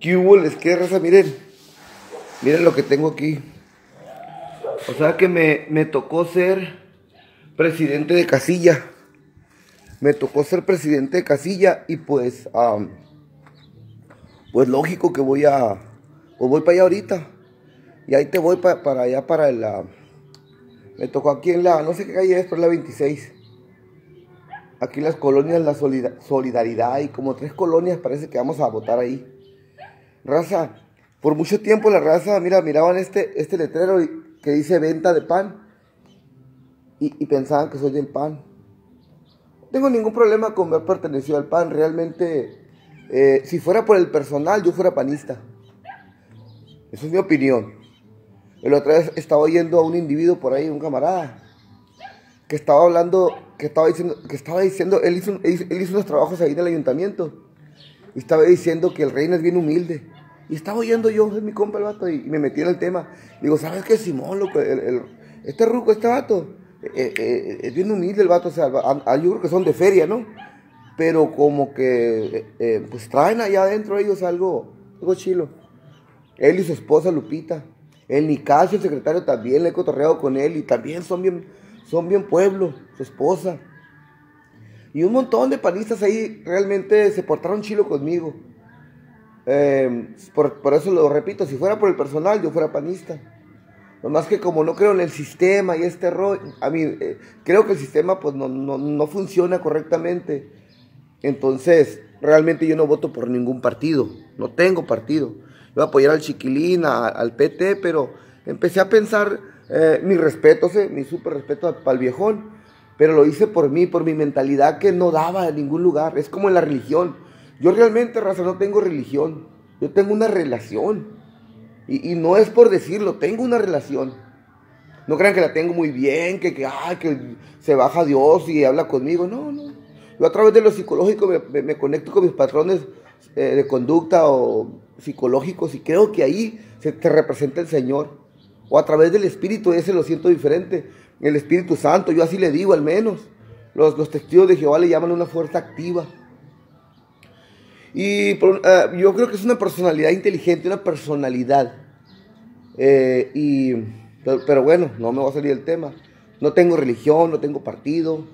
¿Qué hubo? Les que raza, miren. Miren lo que tengo aquí. O sea que me, me tocó ser presidente de casilla. Me tocó ser presidente de casilla y pues, pues lógico que voy a, pues voy para allá ahorita. Y ahí te voy para allá, para la, me tocó aquí en la, no sé qué calle es, pero es la 26. Aquí en las colonias La Solidaridad y como tres colonias parece que vamos a votar ahí. Raza, por mucho tiempo la raza, mira, miraban este, este letrero que dice venta de pan y, pensaban que soy del pan. No tengo ningún problema con haber pertenecido al pan, realmente, eh, si fuera por el personal, yo fuera panista. Esa es mi opinión. El otra vez estaba oyendo a un individuo por ahí, un camarada, que estaba hablando, que estaba diciendo, que estaba diciendo, él hizo, él hizo unos trabajos ahí en el ayuntamiento, y estaba diciendo que el reino es bien humilde. Y estaba oyendo yo, mi compa el vato, y, me metí en el tema. Digo, ¿sabes qué, Simón, loco? este ruco, este vato, eh, eh, es bien humilde el vato, o sea, yo creo que son de feria, ¿no? Pero como que, eh, pues traen allá adentro ellos algo, algo chilo. Él y su esposa Lupita. El Nicasio, el secretario, también le he cotorreado con él y también son bien, son bien pueblo, su esposa. Y un montón de panistas ahí realmente se portaron chilo conmigo. Por, por, eso lo repito, si fuera por el personal, yo fuera panista. Nomás que como no creo en el sistema y este rollo, a mí eh, creo que el sistema pues no, no, funciona correctamente. Entonces, realmente yo no voto por ningún partido, no tengo partido. Yo voy a apoyar al Chiquilín, al PT, pero empecé a pensar, eh, mi respeto, mi súper respeto para el viejón, pero lo hice por mí, por mi mentalidad que no daba en ningún lugar. Es como en la religión. Yo realmente, raza, no tengo religión, yo tengo una relación. Y, no es por decirlo, tengo una relación. No crean que la tengo muy bien, que, que, que se baja Dios y habla conmigo. No, no. Yo a través de lo psicológico me, conecto con mis patrones eh, de conducta o psicológicos y creo que ahí se te representa el Señor. O a través del Espíritu, ese lo siento diferente. El Espíritu Santo, yo así le digo al menos. Los, los testigos de Jehová le llaman una fuerza activa. Y eh, yo creo que es una personalidad inteligente, una personalidad. Eh, y, pero, bueno, no me va a salir el tema. No tengo religión, no tengo partido.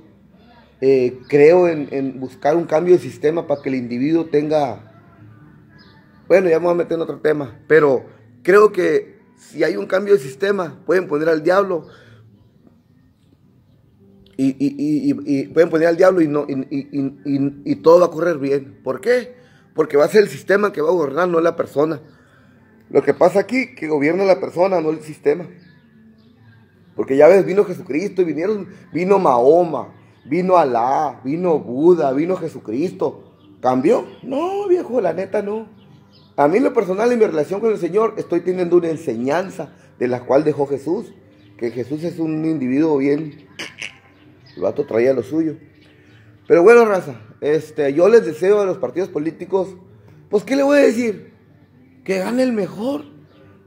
Eh, creo en, buscar un cambio de sistema para que el individuo tenga... Bueno, ya me voy a meter en otro tema, pero creo que si hay un cambio de sistema, pueden poner al diablo. Y, pueden poner al diablo y, no, y todo va a correr bien. ¿Por qué? Porque va a ser el sistema que va a gobernar, no la persona. Lo que pasa aquí, que gobierna la persona, no el sistema. Porque ya ves, vino Jesucristo y vinieron, vino Mahoma, vino Alá, vino Buda, vino Jesucristo. ¿Cambió? No, viejo, la neta no. A mí lo personal en mi relación con el Señor estoy teniendo una enseñanza de la cual dejó Jesús. Que Jesús es un individuo bien... El vato traía lo suyo. Pero bueno, raza, este, yo les deseo a los partidos políticos, pues, ¿qué le voy a decir? Que gane el mejor.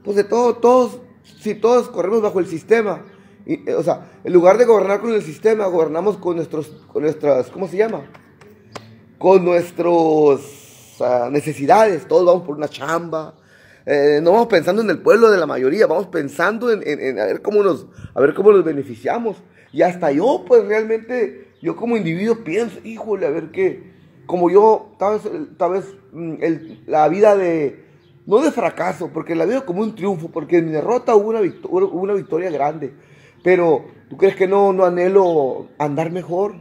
Pues de todo, todos, si todos corremos bajo el sistema, y, o sea, en lugar de gobernar con el sistema, gobernamos con nuestros, con nuestras, ¿cómo se llama? Con nuestras necesidades. Todos vamos por una chamba. Eh, no vamos pensando en el pueblo de la mayoría, vamos pensando en, a ver cómo nos, a ver cómo nos beneficiamos. Y hasta yo, pues realmente yo como individuo pienso, híjole, a ver qué, como yo, tal vez, tal vez mm, la vida de, no de fracaso, porque la veo como un triunfo, porque en mi derrota hubo una, victoria, una victoria grande, pero ¿tú crees que no, no anhelo andar mejor?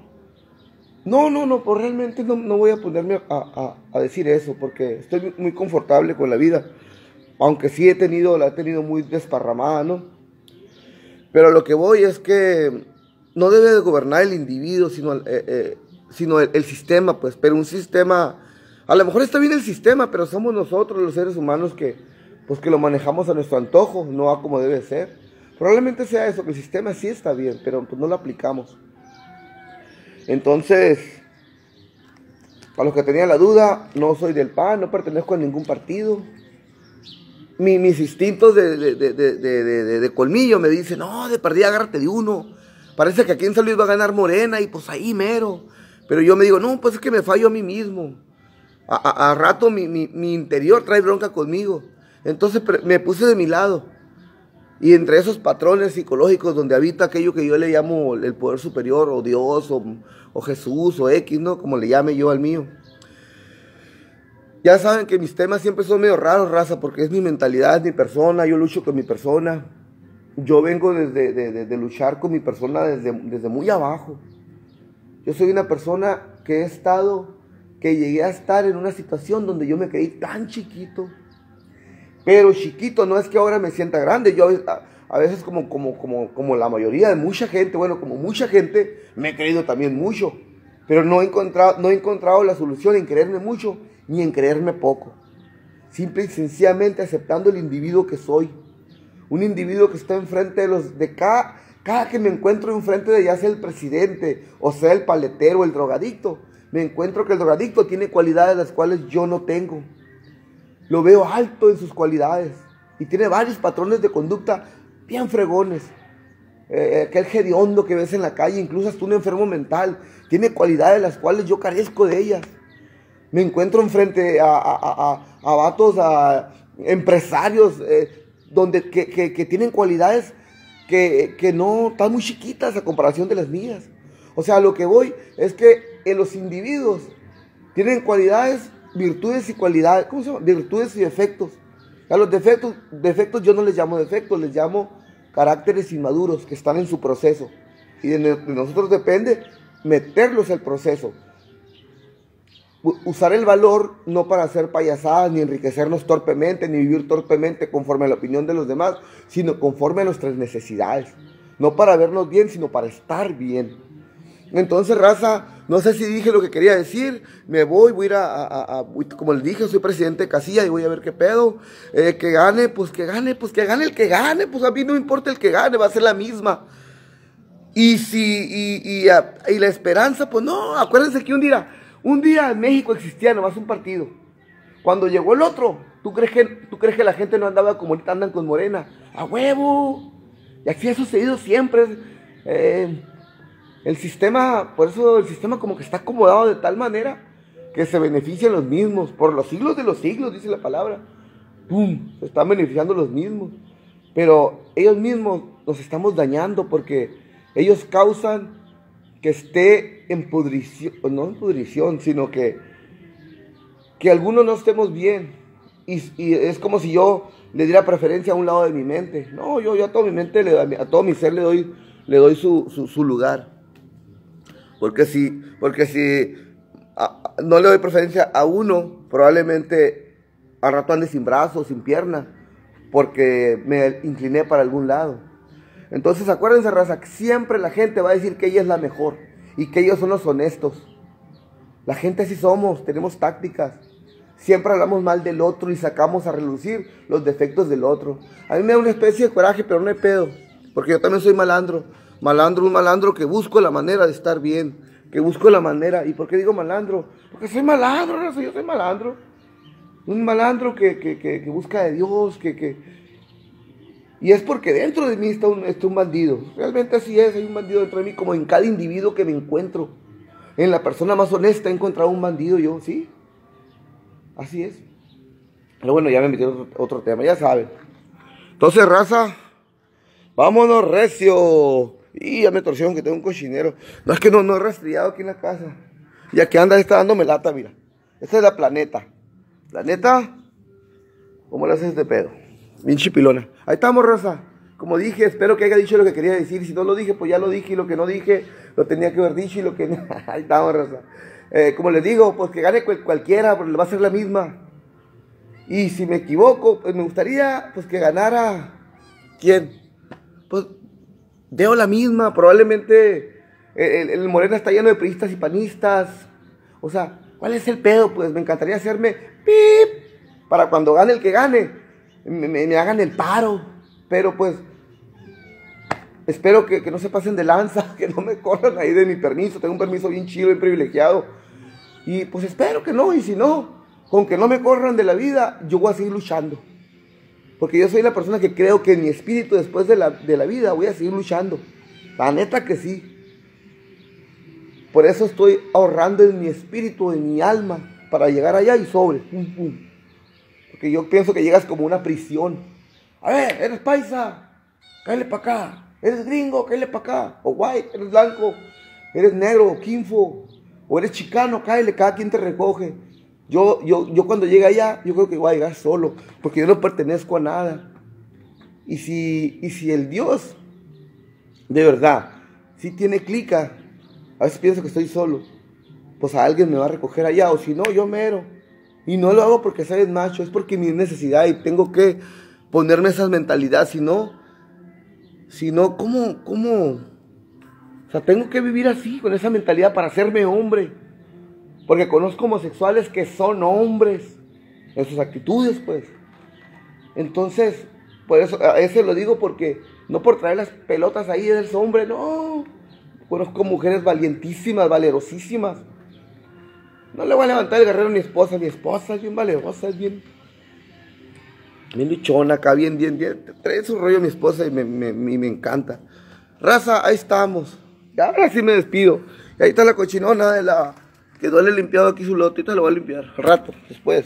No, no, no, pues realmente no, no voy a ponerme a, a, decir eso, porque estoy muy confortable con la vida, aunque sí he tenido, la he tenido muy desparramada, ¿no? Pero lo que voy es que no debe de gobernar el individuo, sino, eh, eh, sino el, sistema, pues, pero un sistema, a lo mejor está bien el sistema, pero somos nosotros los seres humanos que, pues, que lo manejamos a nuestro antojo, no a como debe ser. Probablemente sea eso, que el sistema sí está bien, pero pues no lo aplicamos. Entonces, a los que tenían la duda, no soy del PAN, no pertenezco a ningún partido. Mis instintos de, de, colmillo me dicen, no, de perdida agárrate de uno. Parece que aquí en San Luis va a ganar Morena y pues ahí mero. Pero yo me digo, no, pues es que me fallo a mí mismo. A, rato mi, mi, interior trae bronca conmigo. Entonces me puse de mi lado. Y entre esos patrones psicológicos donde habita aquello que yo le llamo el poder superior, o Dios, o, o Jesús, o X, ¿no? Como le llame yo al mío. Ya saben que mis temas siempre son medio raros, raza, porque es mi mentalidad, es mi persona, yo lucho con mi persona. Yo vengo desde de, luchar con mi persona desde, desde muy abajo. Yo soy una persona que he estado que llegué a estar en una situación donde yo me creí tan chiquito. Pero chiquito no es que ahora me sienta grande. Yo a, veces como, como, como, como la mayoría de mucha gente, bueno, como mucha gente, me he creído también mucho. Pero no he encontrado, no he encontrado la solución en creerme mucho ni en creerme poco. Simple y sencillamente aceptando el individuo que soy. Un individuo que está enfrente de los de cada, cada que me encuentro enfrente de ya sea el presidente o sea el paletero, el drogadicto, me encuentro que el drogadicto tiene cualidades las cuales yo no tengo. Lo veo alto en sus cualidades y tiene varios patrones de conducta bien fregones. Eh, aquel hediondo que ves en la calle, incluso hasta un enfermo mental, tiene cualidades las cuales yo carezco de ellas. Me encuentro enfrente a, a, a, vatos, empresarios, eh, donde, que, que, tienen cualidades que, que no están muy chiquitas a comparación de las mías. O sea, lo que voy es que en los individuos tienen cualidades, virtudes y cualidades, ¿cómo se llama? Virtudes y defectos. A los defectos, defectos yo no les llamo defectos, les llamo caracteres inmaduros que están en su proceso. Y de, nosotros depende meterlos al proceso. Usar el valor no para hacer payasadas, ni enriquecernos torpemente, ni vivir torpemente conforme a la opinión de los demás, sino conforme a nuestras necesidades. No para vernos bien, sino para estar bien. Entonces, raza, no sé si dije lo que quería decir. Me voy, voy a ir a, como les dije, soy presidente de Casilla y voy a ver qué pedo. Eh, que gane, pues que gane, pues que gane el que gane. Pues a mí no me importa el que gane, va a ser la misma. Y si, y, y, la esperanza, pues no, acuérdense que un día, un día en México existía nomás un partido. Cuando llegó el otro, ¿tú crees que, tú crees que la gente no andaba como ahorita andan con Morena? A huevo. Y así ha sucedido siempre. Eh, el sistema, por eso el sistema como que está acomodado de tal manera que se benefician los mismos, por los siglos de los siglos, dice la palabra. ¡Pum! Se están beneficiando los mismos. Pero ellos mismos nos estamos dañando porque ellos causan que esté en pudrición, no en pudrición, sino que, que algunos no estemos bien. Y, es como si yo le diera preferencia a un lado de mi mente. No, yo, yo a toda mi mente, a todo mi ser le doy, le doy su, su lugar. Porque si, porque si no le doy preferencia a uno, probablemente al rato ande sin brazos, sin pierna, porque me incliné para algún lado. Entonces acuérdense, raza, que siempre la gente va a decir que ella es la mejor y que ellos son los honestos. La gente así somos, tenemos tácticas. Siempre hablamos mal del otro y sacamos a relucir los defectos del otro. A mí me da una especie de coraje, pero no hay pedo, porque yo también soy malandro. Malandro, un malandro que busco la manera de estar bien, que busco la manera. ¿Y por qué digo malandro? Porque soy malandro, no yo soy malandro. Un malandro que, que, que, busca de Dios, que, Y es porque dentro de mí está un, está un bandido. Realmente así es, hay un bandido dentro de mí, como en cada individuo que me encuentro. En la persona más honesta he encontrado un bandido yo, ¿sí? Así es. Pero bueno, ya me metí otro, otro tema, ya saben. Entonces, raza, vámonos recio. Y ya me torcieron que tengo un cochinero. No es que no, no he resfriado aquí en la casa. Y aquí anda, está dándome lata, mira. Esta es la planeta. Planeta, ¿cómo le haces este pedo? Bien chipilona. Ahí estamos, Rosa. Como dije, espero que haya dicho lo que quería decir. Si no lo dije, pues ya lo dije. Y lo que no dije, lo tenía que haber dicho. Y lo que Ahí estamos, Rosa. Eh, como les digo, pues que gane cualquiera, pero le va a ser la misma. Y si me equivoco, pues me gustaría pues que ganara. ¿Quién? Pues veo la misma, probablemente el, Morena está lleno de priistas y panistas. O sea, ¿cuál es el pedo? Pues me encantaría hacerme pip para cuando gane el que gane, me, hagan el paro. Pero pues, espero que, que, no se pasen de lanza, que no me corran ahí de mi permiso. Tengo un permiso bien chido, bien privilegiado. Y pues espero que no, y si no, con que no me corran de la vida, yo voy a seguir luchando. Porque yo soy la persona que creo que en mi espíritu después de la, vida voy a seguir luchando. La neta que sí. Por eso estoy ahorrando en mi espíritu, en mi alma, para llegar allá y sobre. Pum, pum. Porque yo pienso que llegas como una prisión. A ver, eres paisa, cállate para acá. Eres gringo, cállate para acá. O white, eres blanco, eres negro, quinfo. O eres chicano, cállate, cada quien te recoge. Yo, yo, yo cuando llegue allá, yo creo que voy a llegar solo, porque yo no pertenezco a nada. Y si, y si el Dios, de verdad, si tiene clica, a veces pienso que estoy solo, pues a alguien me va a recoger allá, o si no, yo mero. Y no lo hago porque sabes macho, es porque mi necesidad y tengo que ponerme esa mentalidad, si no, ¿cómo, cómo? O sea, tengo que vivir así, con esa mentalidad para hacerme hombre. Porque conozco homosexuales que son hombres en sus actitudes, pues. Entonces, por eso, a ese lo digo porque, no por traer las pelotas ahí del hombre, no. Conozco mujeres valientísimas, valerosísimas. No le voy a levantar el guerrero a mi esposa. Mi esposa es bien valerosa, es bien, bien luchona acá, bien, bien, bien. Trae su rollo a mi esposa y me, me, me encanta. Raza, ahí estamos. ahora sí me despido. Y ahí está la cochinona de la que duele limpiado aquí su lotita, lo voy a limpiar. Rato, después.